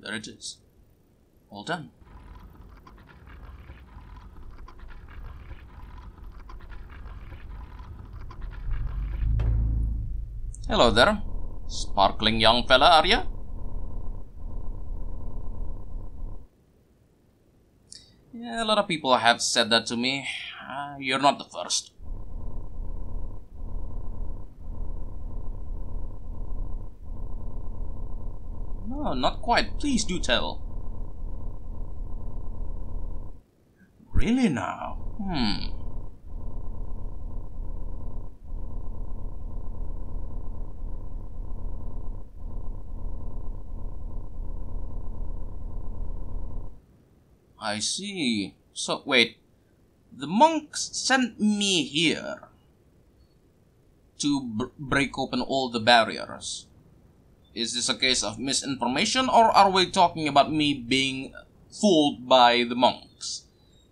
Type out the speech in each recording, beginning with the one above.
there it is. All done. Hello there. Sparkling young fella, are you? Yeah, a lot of people have said that to me. Uh, you're not the first. No, not quite. Please do tell. Really now? Hmm. I see. So, wait. The monks sent me here to break open all the barriers. Is this a case of misinformation, or are we talking about me being fooled by the monks?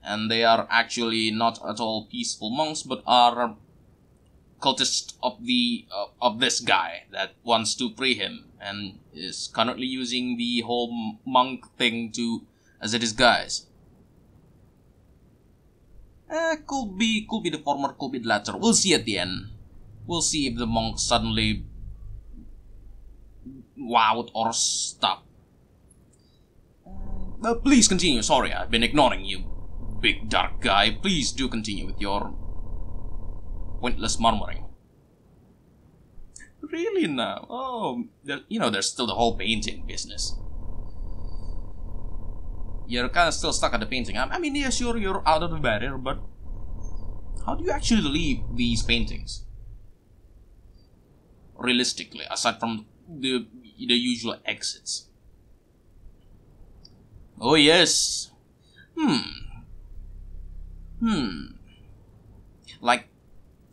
And they are actually not at all peaceful monks, but are cultists of the uh, of this guy that wants to free him and is currently using the whole monk thing to as a disguise. Eh, could be could be the former, could be the latter. We'll see at the end. We'll see if the monk suddenly wowed or stop. Uh, please continue. Sorry, I've been ignoring you, big dark guy. Please do continue with your pointless murmuring. Really now? Oh, there, you know, there's still the whole painting business. You're kind of still stuck at the painting. I, I mean, yeah, sure, you're out of the barrier, but how do you actually leave these paintings? Realistically, aside from the the usual exits. Oh yes. Hmm. Hmm. Like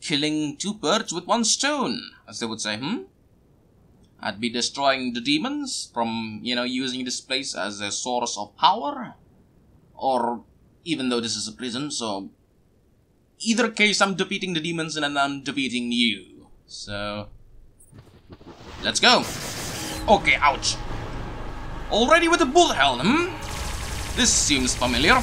killing two birds with one stone, as they would say, hmm? I'd be destroying the demons from, you know, using this place as a source of power. Or, even though this is a prison, so... Either case, I'm defeating the demons and I'm defeating you. So... Let's go! Okay, ouch. Already with the bullet hell, hmm? This seems familiar.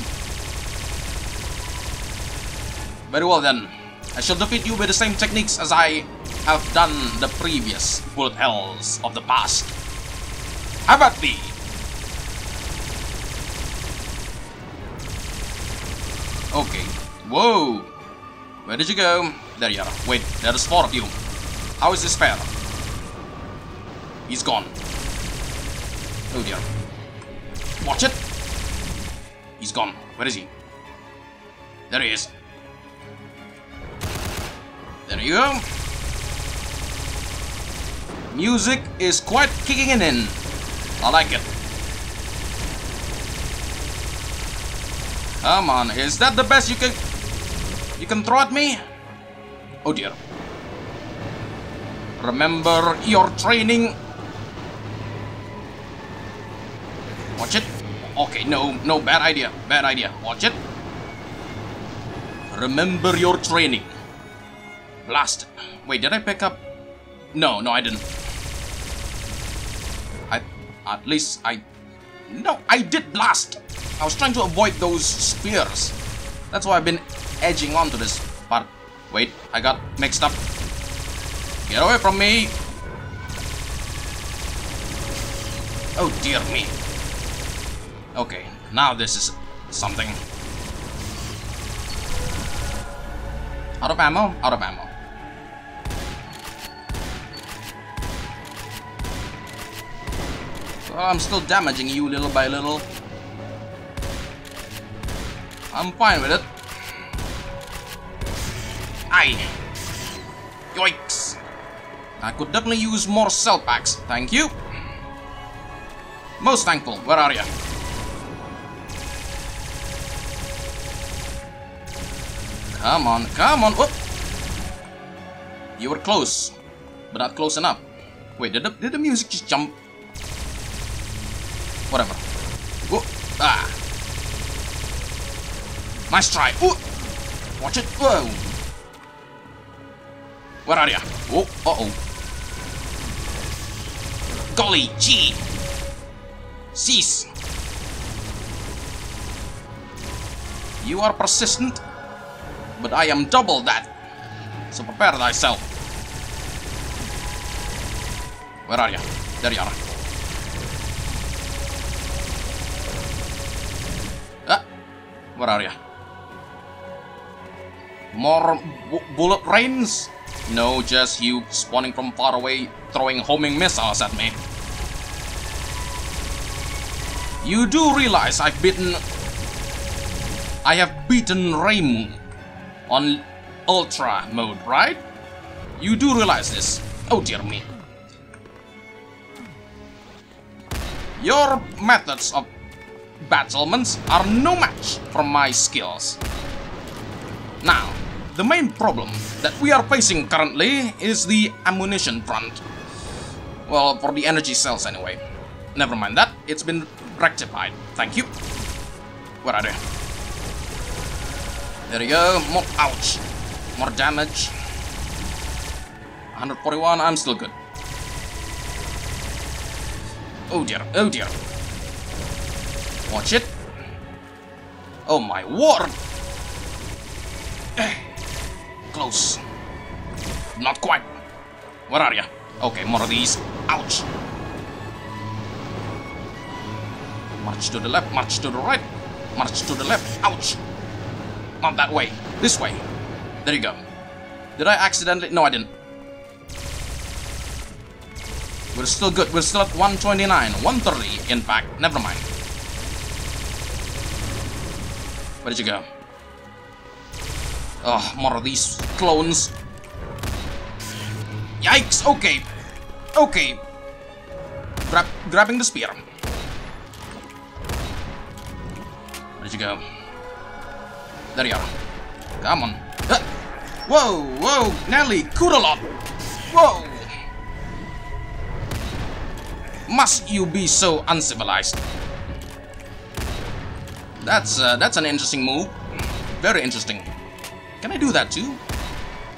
Very well then. I shall defeat you with the same techniques as I have done the previous bullet hells of the past. How about thee? Okay. Whoa! Where did you go? There you are. Wait, there's four of you. How is this fair? He's gone. Oh dear. Watch it! He's gone. Where is he? There he is. There you go. Music is quite kicking in. I like it. Come on, is that the best you can you can throw at me? Oh dear. Remember your training. Okay, no, no, bad idea. Bad idea. Watch it. Remember your training. Blast. Wait, did I pick up? No, no, I didn't. I, at least I, no, I did blast. I was trying to avoid those spears. That's why I've been edging onto this part. Wait, I got mixed up. Get away from me. Oh dear me. Okay, now this is something. Out of ammo? Out of ammo. Well, I'm still damaging you little by little. I'm fine with it. Aye. Yoinks. I could definitely use more cell packs. Thank you. Most thankful. Where are you? Come on, come on. Whoop. You were close, but not close enough. Wait, did the, did the music just jump Whatever. Whoa. Ah. Nice try. Ooh. Watch it. Whoa. Where are ya? Oh, uh-oh. Golly gee. Cease! You are persistent, but I am double that. So prepare thyself. Where are you? There you are. Ah, where are you? More bullet rains? No, just you spawning from far away, throwing homing missiles at me. You do realize I've beaten... I have beaten Raim on Ultra mode, right? You do realize this. Oh dear me. Your methods of battlements are no match from my skills. Now, the main problem that we are facing currently is the ammunition front. Well, for the energy cells anyway. Never mind that, it's been rectified. Thank you. Where are they? There you go. More, ouch. More damage. 141, I'm still good. Oh dear, oh dear. Watch it. Oh my word! Eh, close. Not quite. Where are you? Okay, more of these. Ouch! March to the left, march to the right, march to the left. Ouch! Not that way. This way. There you go. Did I accidentally? No, I didn't. We're still good. We're still at 129. 130, in fact. Never mind. Where did you go? Oh, more of these clones. Yikes! Okay. Okay. Grab, grabbing the spear. Where did you go? There you are. Come on. Whoa, whoa, Nelly, Kuralot. Whoa. Must you be so uncivilized? That's uh, that's an interesting move. Very interesting. Can I do that too?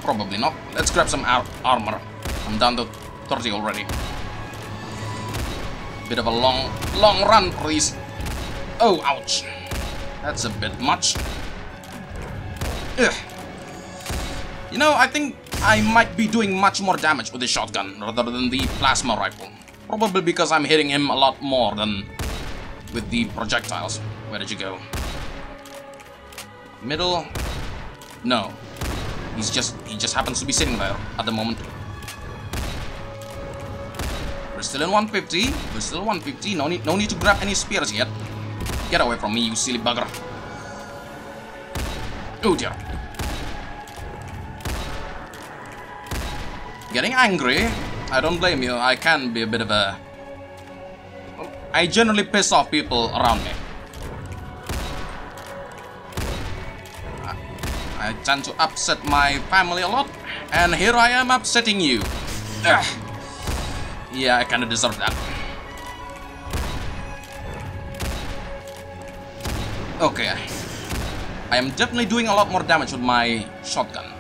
Probably not. Let's grab some ar armor. I'm down to 30 already. Bit of a long, long run, please. Oh, ouch. That's a bit much. Ugh. You know, I think I might be doing much more damage with the shotgun rather than the plasma rifle. Probably because I'm hitting him a lot more than with the projectiles. Where did you go? Middle? No. He's just he just happens to be sitting there at the moment. We're still in 150. We're still 150. No need no need to grab any spears yet. Get away from me, you silly bugger. Oh dear. Getting angry. I don't blame you. I can be a bit of a... I generally piss off people around me. I tend to upset my family a lot. And here I am upsetting you. Ugh. Yeah, I kinda deserve that. Okay. I am definitely doing a lot more damage with my shotguns.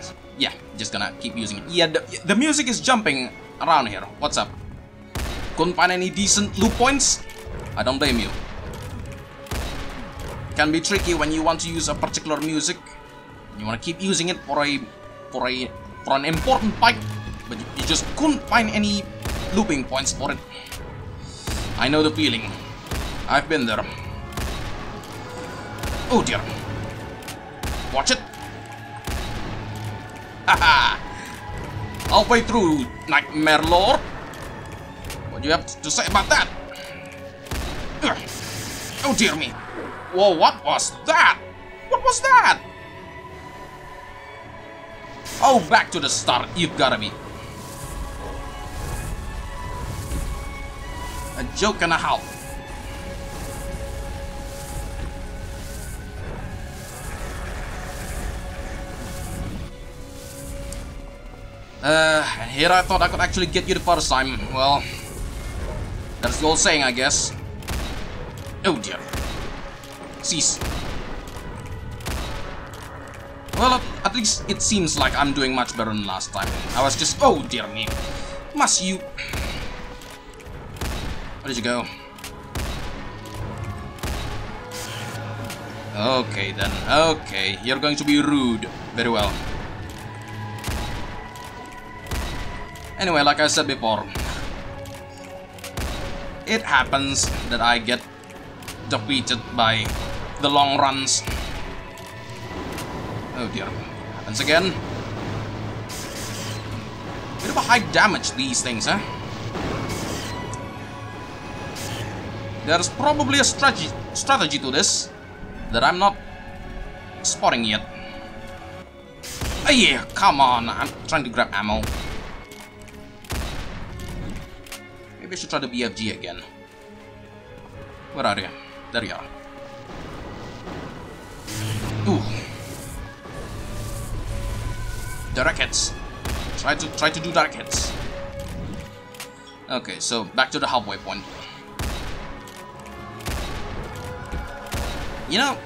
Just gonna keep using it. Yeah, the, the music is jumping around here. What's up? Couldn't find any decent loot points? I don't blame you. Can be tricky when you want to use a particular music. You want to keep using it for a for a for an important fight, but you, you just couldn't find any looping points for it. I know the feeling. I've been there. Oh dear. Halfway through, Nightmare Lord. What do you have to say about that? Oh dear me. Whoa, what was that? What was that? Oh, back to the start. You've gotta be. A joke and a half. Uh, and here I thought I could actually get you the first time. Well, that's the old saying, I guess. Oh dear. Cease. Well, at least it seems like I'm doing much better than last time. I was just... Oh dear me. Must you... Where did you go? Okay then, okay. You're going to be rude. Very well. Anyway, like I said before, it happens that I get defeated by the long runs. Oh dear, happens again. Bit of a high damage these things, huh? There's probably a strategy strategy to this that I'm not spotting yet. Oh yeah, come on, I'm trying to grab ammo. I should try the BFG again. Where are you? There you are. Ooh. The hits. Try to try to do direct hits. Okay, so back to the halfway point. You know,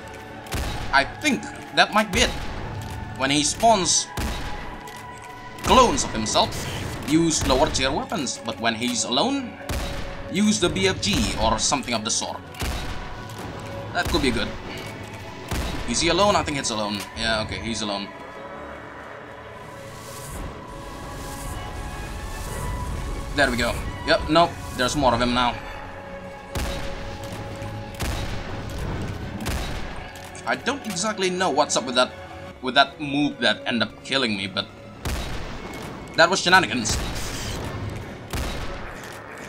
I think that might be it. When he spawns clones of himself, use lower tier weapons, but when he's alone, use the BFG or something of the sort. That could be good. Is he alone? I think it's alone. Yeah, okay, he's alone. There we go. Yep, nope, there's more of him now. I don't exactly know what's up with that with that move that ended up killing me, but that was shenanigans.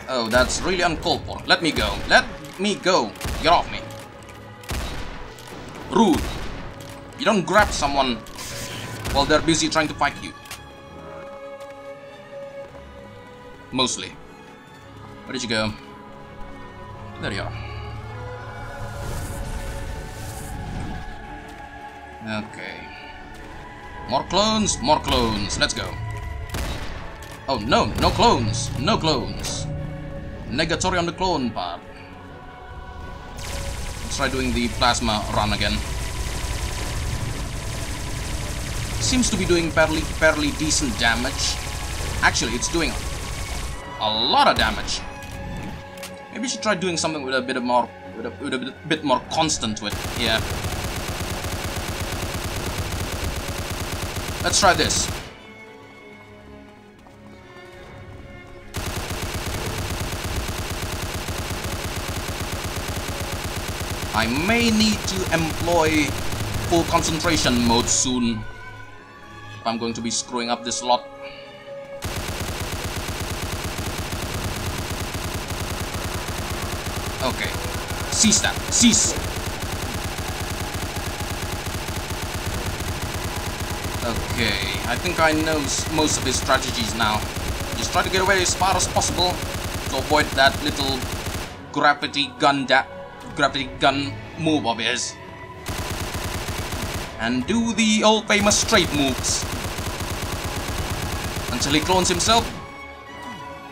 Oh, that's really uncalled for. Let me go. Let me go. Get off me. Rude. You don't grab someone while they're busy trying to fight you. Mostly. Where did you go? There you are. Okay. More clones, more clones. Let's go. Oh, no, no clones. No clones. Negatory on the clone part. Let's try doing the plasma run again. Seems to be doing fairly, fairly decent damage. Actually, it's doing a lot of damage. Maybe we should try doing something with a bit of more, with a, with a bit more constant with, it. Yeah. Let's try this. I may need to employ full concentration mode soon. I'm going to be screwing up this lot. Okay. Cease that. Cease. Okay, I think I know most of his strategies now. Just try to get away as far as possible to avoid that little gravity gun da gravity gun move of his. And do the old famous straight moves. Until he clones himself.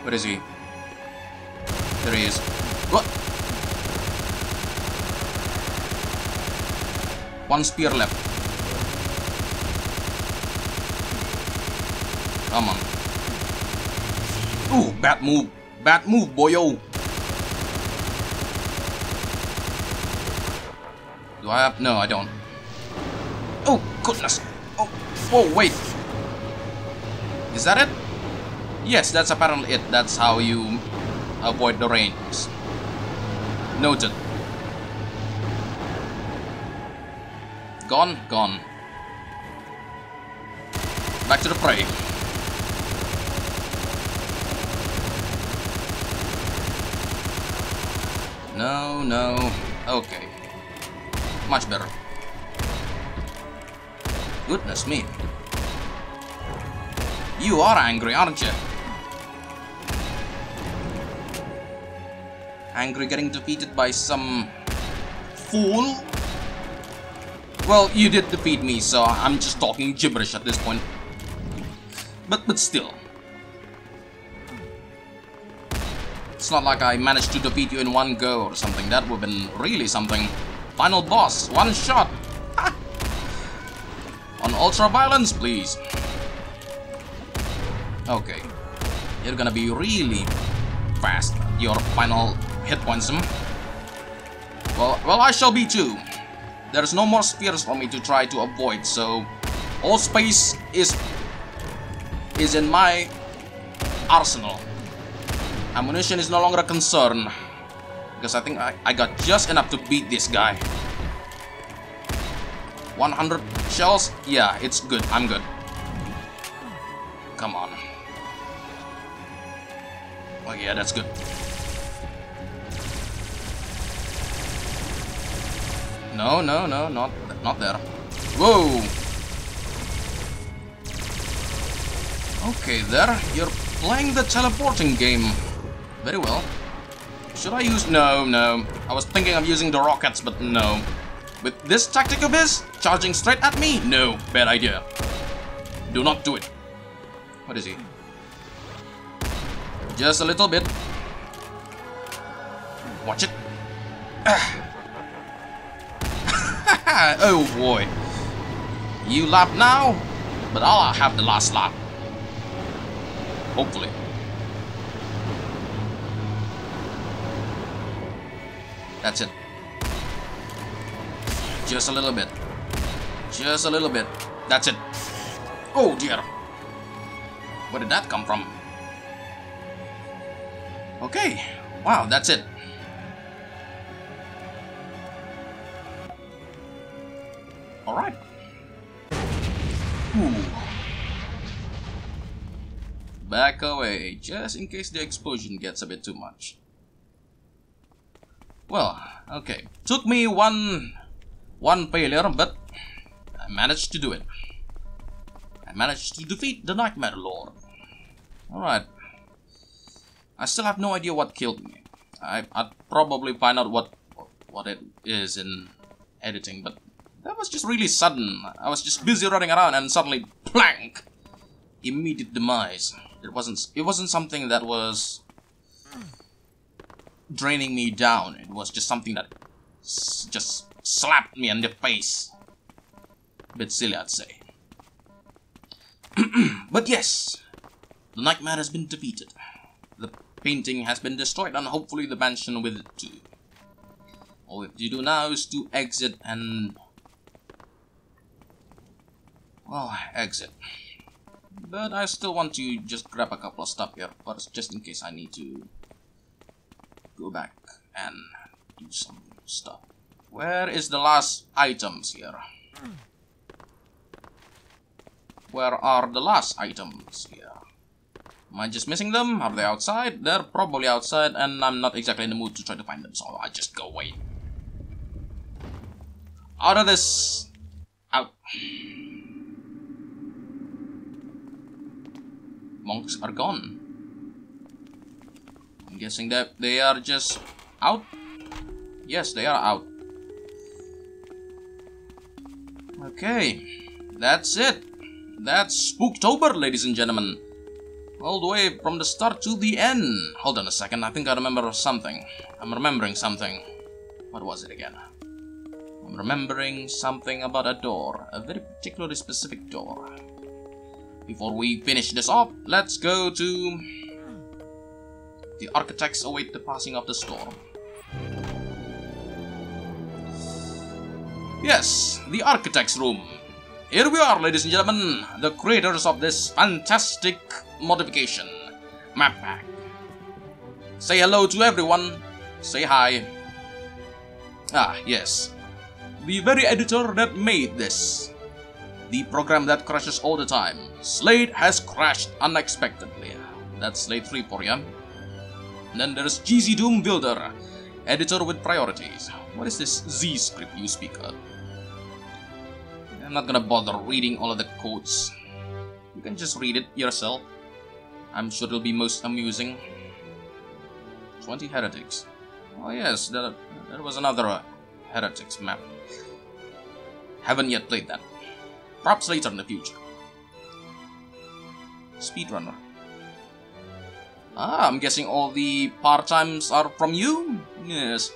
Where is he? There he is. What? One spear left. Come on. Ooh, bad move. Bad move, boyo. Oh. Do I have... No, I don't. Oh, goodness. Oh, oh, wait. Is that it? Yes, that's apparently it. That's how you avoid the rains. Noted. Gone? Gone. Back to the prey. No, no. Okay. Much better. Goodness me. You are angry, aren't you? Angry getting defeated by some... fool? Well, you did defeat me, so I'm just talking gibberish at this point. But, but still. It's not like I managed to defeat you in one go or something. That would have been really something. Final boss, one shot. On ultra violence, please. Okay. You're gonna be really fast. Your final hit points. Hmm? Well, well, I shall be too. There's no more spheres for me to try to avoid, so all space is is in my arsenal. Ammunition is no longer a concern. Because I think I, I got just enough to beat this guy. 100 shells? Yeah, it's good. I'm good. Come on. Oh yeah, that's good. No, no, no, not not there. Whoa! Okay, there. You're playing the teleporting game. Very well. Should I use... No, no. I was thinking of using the rockets, but no. With this tactic of his, charging straight at me? No, bad idea. Do not do it. What is he? Just a little bit. Watch it. oh boy. You laugh now, but I'll have the last laugh. Hopefully. That's it. Just a little bit. Just a little bit. That's it. Oh dear. Where did that come from? Okay. Wow, that's it. Alright. Back away, just in case the explosion gets a bit too much. Well, okay. Took me one one failure, but I managed to do it. I managed to defeat the Nightmare Lord. Alright. I still have no idea what killed me. I, I'd probably find out what what it is in editing, but that was just really sudden. I was just busy running around and suddenly plank! Immediate demise. It wasn't it wasn't something that was draining me down. It was just something that just slapped me in the face. Bit silly, I'd say. but yes, the nightmare has been defeated. The painting has been destroyed and hopefully the mansion with it too. All we have to do now is to exit and... Well, exit. But I still want to just grab a couple of stuff here first, just in case I need to go back and do some stuff. Where is the last items here? Where are the last items here? Am I just missing them? Are they outside? They're probably outside and I'm not exactly in the mood to try to find them, so I just go away. Out of this... Out. Monks are gone. Guessing that they are just out? Yes, they are out. Okay, that's it. That's Spooktober, ladies and gentlemen. All the way from the start to the end. Hold on a second, I think I remember something. I'm remembering something. What was it again? I'm remembering something about a door. A very particularly specific door. Before we finish this off, let's go to... The architects await the passing of the storm. Yes, the architect's room. Here we are, ladies and gentlemen, the creators of this fantastic modification, Map Pack. Say hello to everyone. Say hi. Ah, yes. The very editor that made this. The program that crashes all the time. SLADE has crashed unexpectedly. That's SLADE 3 for you. And then there's GZDoom Builder, editor with priorities. What is this ZScript you speak of? I'm not gonna bother reading all of the quotes. You can just read it yourself. I'm sure it'll be most amusing. 20 heretics. Oh yes, there, there was another uh, heretics map. Haven't yet played that. Perhaps later in the future. Speedrunner. Ah, I'm guessing all the part-times are from you? Yes.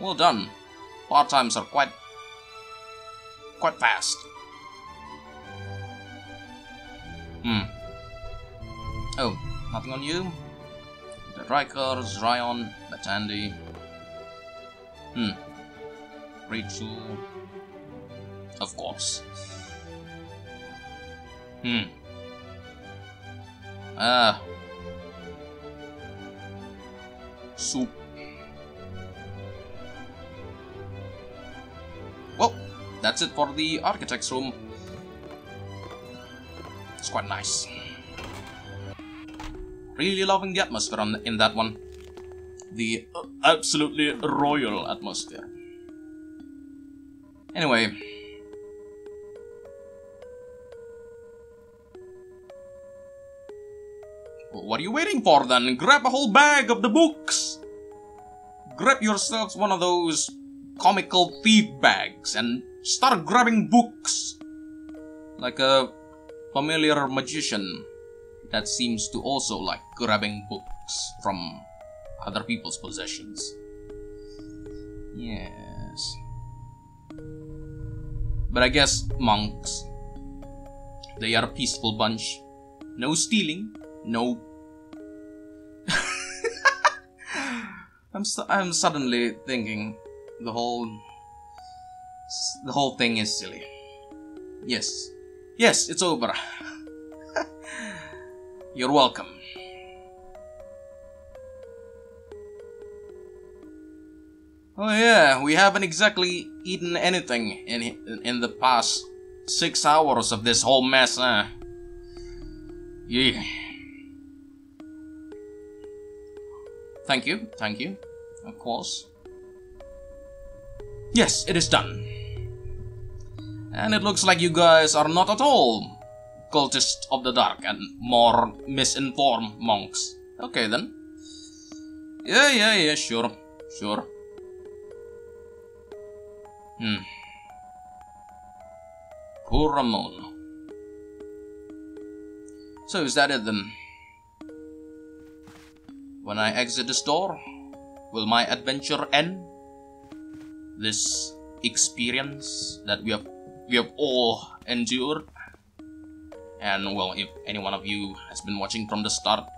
Well done. Part-times are quite... quite fast. Hmm. Oh, nothing on you? The Rikers, Ryan, Betandy. Hmm. Rachel. of course. Hmm. Ah. Well, that's it for the architect's room. It's quite nice. Really loving the atmosphere on, in that one. The uh, absolutely royal atmosphere. Anyway. What are you waiting for then? Grab a whole bag of the books! Grab yourselves one of those comical thief bags and start grabbing books. Like a familiar magician that seems to also like grabbing books from other people's possessions. Yes. But I guess monks, they are a peaceful bunch. No stealing, no. I'm I'm suddenly thinking the whole the whole thing is silly. Yes, yes, it's over. You're welcome. Oh yeah, we haven't exactly eaten anything in in the past six hours of this whole mess, huh? Yeah. Thank you, thank you, of course. Yes, it is done. And it looks like you guys are not at all cultists of the dark and more misinformed monks. Okay then. Yeah, yeah, yeah, sure, sure. Hmm. Poor Ramon. So is that it then? When I exit the store, will my adventure end? This experience that we have we have all endured and well, if any one of you has been watching from the start,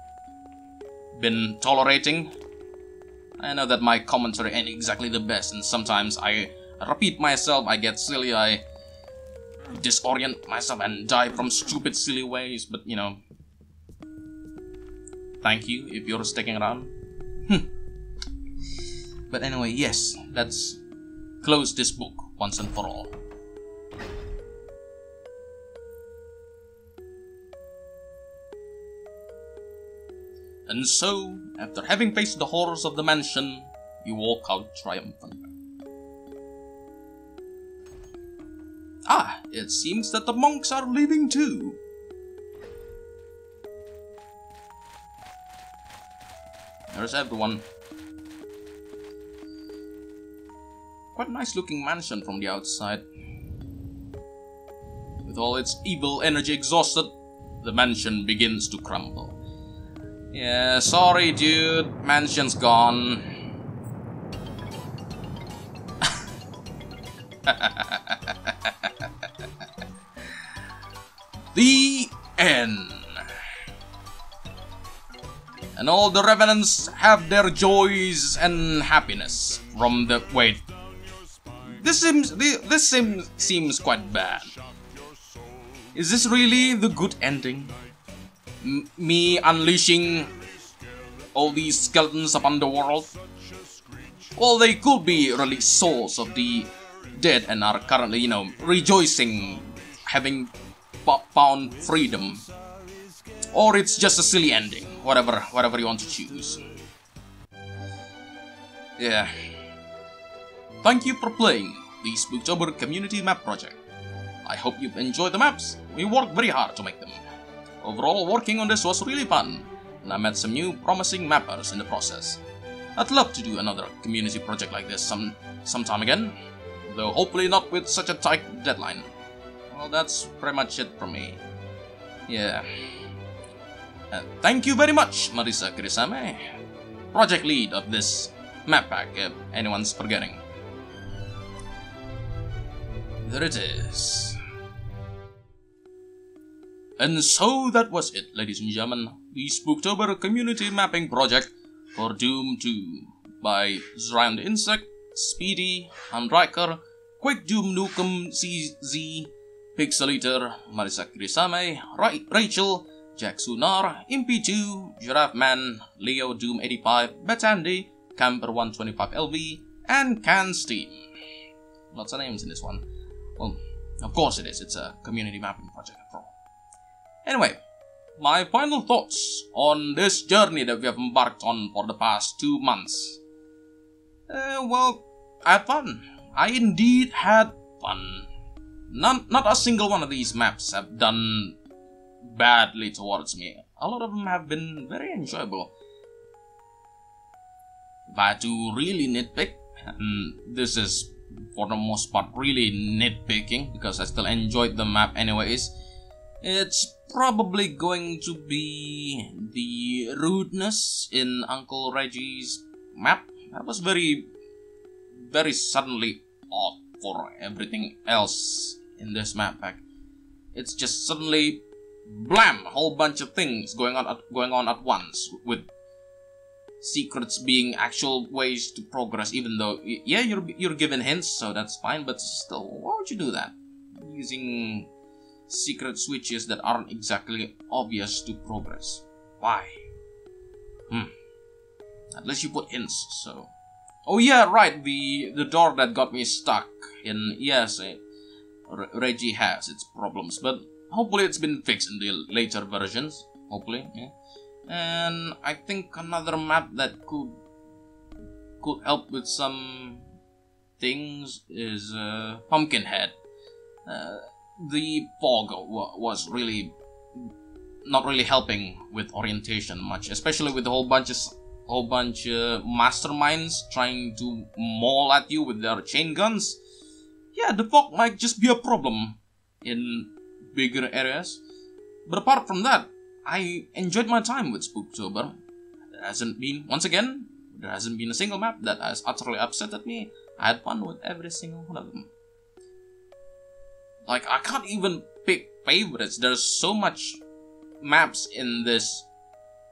been tolerating, I know that my commentary ain't exactly the best, and sometimes I repeat myself, I get silly, I disorient myself and die from stupid, silly ways, but you know. Thank you if you're sticking around. Hmm. but anyway, yes, let's close this book once and for all. And so, after having faced the horrors of the mansion, you walk out triumphant. Ah, it seems that the monks are leaving too. There's everyone. Quite nice looking mansion from the outside. With all its evil energy exhausted, the mansion begins to crumble. Yeah, sorry dude, mansion's gone. the end. And all the revenants have their joys and happiness from the wait. This seems this seems seems quite bad. Is this really the good ending? me unleashing all these skeletons upon the world? Well, they could be really souls of the dead and are currently, you know, rejoicing, having found freedom. Or it's just a silly ending, whatever, whatever you want to choose. Yeah. Thank you for playing the Spooktober Community Map Project. I hope you've enjoyed the maps. We worked very hard to make them. Overall, working on this was really fun, and I met some new promising mappers in the process. I'd love to do another community project like this some sometime again, though hopefully not with such a tight deadline. Well, that's pretty much it from me. Yeah. Uh, thank you very much, Marisa Kirisame, project lead of this map pack, if anyone's forgetting. There it is. And so that was it, ladies and gentlemen. The Spooktober Community Mapping Project for Doom 2 by Zryan the Insect, Speedy, and Riker, Quake Doom Nukem CZ, Pixel Eater, Marisa Kirisame, Ra- Rachel, Jack Sunar, Impy2, Giraffe Man, Leo Doom 85, Betandy, Camper 125 LV, and Can Steam. Lots of names in this one. Well, of course it is, it's a community mapping project after all. Anyway, my final thoughts on this journey that we have embarked on for the past two months. Uh, well, I had fun. I indeed had fun. None, not a single one of these maps have done badly towards me. A lot of them have been very enjoyable. If I to really nitpick, and this is for the most part really nitpicking because I still enjoyed the map anyways, it's probably going to be the rudeness in Uncle Reggie's map. That was very, very suddenly off for everything else in this map pack. It's just suddenly blam, a whole bunch of things going on at, going on at once with secrets being actual ways to progress. Even though yeah, you're you're given hints, so that's fine. But still, why would you do that? Using secret switches that aren't exactly obvious to progress. Why? Hmm. Least you put hints. So. Oh yeah, right. The the door that got me stuck in yes, uh, Reggie has its problems, but hopefully it's been fixed in the later versions. Hopefully, yeah. And I think another map that could could help with some things is uh, Pumpkinhead. Uh, the fog was really not really helping with orientation much, especially with a whole bunch of whole bunch of masterminds trying to maul at you with their chain guns. Yeah, the fog might just be a problem in bigger areas. But apart from that, I enjoyed my time with Spooktober. There hasn't been, once again, there hasn't been a single map that has utterly upset at me. I had fun with every single one of them. Like, I can't even pick favorites. There's so much maps in this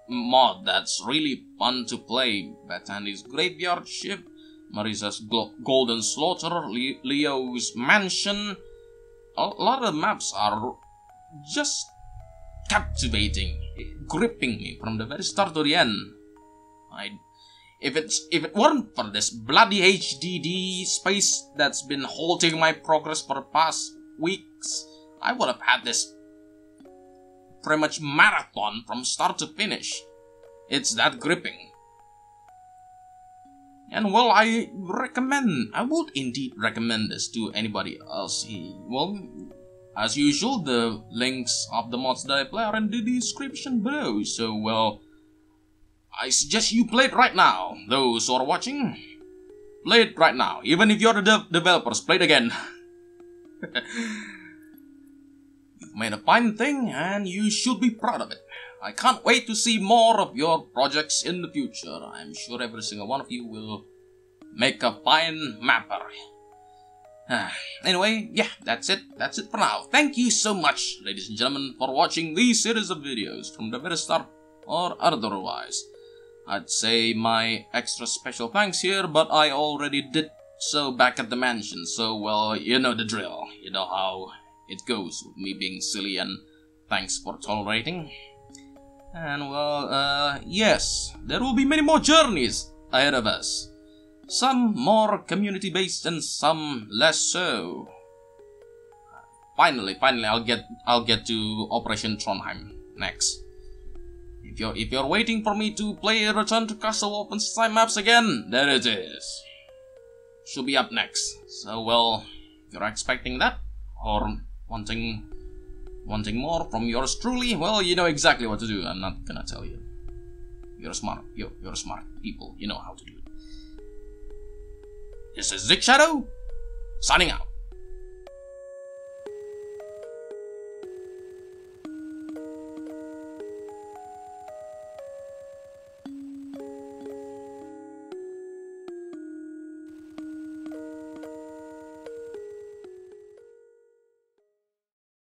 mod that's really fun to play. Betandy's Graveyard Ship, Marisa's Golden Slaughter, Le Leo's Mansion, a lot of maps are just captivating, gripping me from the very start to the end. I, if it's if it weren't for this bloody HDD space that's been halting my progress for the past weeks, I would have had this pretty much marathon from start to finish. It's that gripping. And well, I recommend, I would indeed recommend this to anybody else. Well, as usual, the links of the mods that I play are in the description below. So, well, I suggest you play it right now. Those who are watching, play it right now. Even if you're the de developers, play it again. You've made a fine thing, and you should be proud of it. I can't wait to see more of your projects in the future. I'm sure every single one of you will make a fine mapper. anyway, yeah, that's it. That's it for now. Thank you so much, ladies and gentlemen, for watching these series of videos from the very start or otherwise. I'd say my extra special thanks here, but I already did so back at the mansion, so well, you know the drill. You know how it goes with me being silly and thanks for tolerating. And well, uh, yes, there will be many more journeys ahead of us. Some more community based and some less so. Finally, finally, I'll get I'll get to Operation Trondheim next. If you're if you're waiting for me to play Return to Castle Wolfenstein maps again, there it is. Should be up next. So well, you're expecting that or wanting Wanting more from yours truly? Well, you know exactly what to do. I'm not gonna tell you. You're smart. You're, you're smart people. You know how to do it. This is ZikShadow, signing out.